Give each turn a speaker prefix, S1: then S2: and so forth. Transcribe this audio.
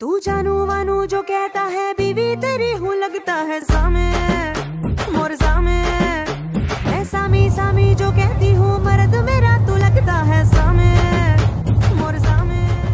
S1: तू जानू वानू जो कहता है, बीवी तेरी हूँ लगता है सामे, मोर सामे। ऐसा सामी जो कहती हूँ